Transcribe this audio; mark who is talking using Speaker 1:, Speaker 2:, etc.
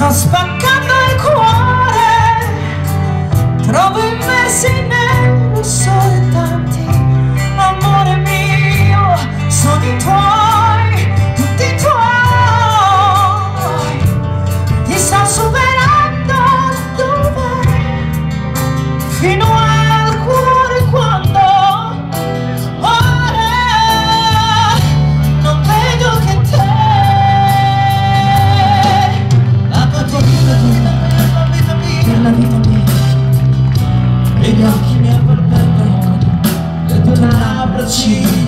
Speaker 1: nas pacadas 내가 힘에 불편해 그래도 나 아무렇지.